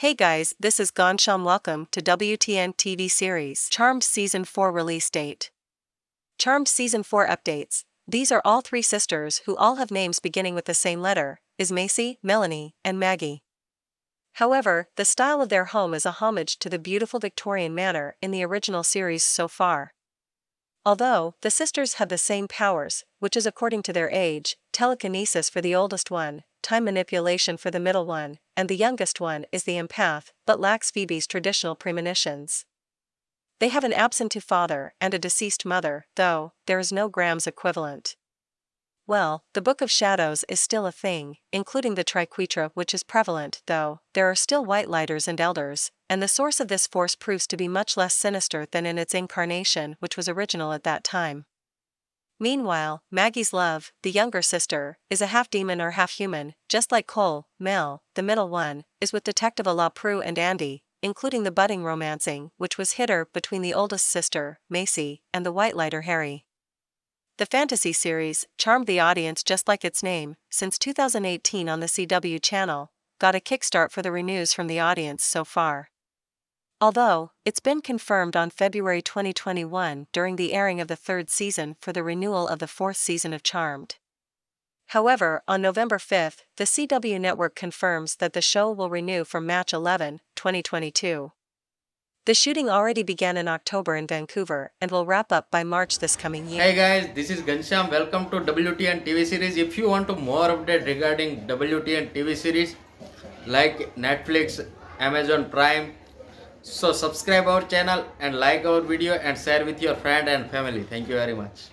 Hey guys, this is Gansham. Welcome to WTN TV series Charmed Season 4 release date. Charmed Season 4 updates. These are all three sisters who all have names beginning with the same letter is Macy, Melanie, and Maggie. However, the style of their home is a homage to the beautiful Victorian manor in the original series so far. Although, the sisters have the same powers, which is according to their age telekinesis for the oldest one, time manipulation for the middle one, and the youngest one is the empath, but lacks Phoebe's traditional premonitions. They have an absentee father and a deceased mother, though, there is no Grams equivalent. Well, the Book of Shadows is still a thing, including the Triquetra, which is prevalent, though, there are still White Lighters and Elders, and the source of this force proves to be much less sinister than in its incarnation, which was original at that time. Meanwhile, Maggie's love, the younger sister, is a half demon or half human, just like Cole, Mel, the middle one, is with Detective Ala Prue and Andy, including the budding romancing, which was hitter between the oldest sister, Macy, and the White Lighter Harry. The fantasy series, charmed the audience just like its name, since 2018 on the CW channel, got a kickstart for the renews from the audience so far. Although, it's been confirmed on February 2021 during the airing of the third season for the renewal of the fourth season of Charmed. However, on November 5, the CW network confirms that the show will renew for March 11, 2022. The shooting already began in October in Vancouver and will wrap up by March this coming year. Hey guys, this is Gansham. Welcome to WTN TV series. If you want to more update regarding WTN TV series like Netflix, Amazon Prime, so subscribe our channel and like our video and share with your friend and family. Thank you very much.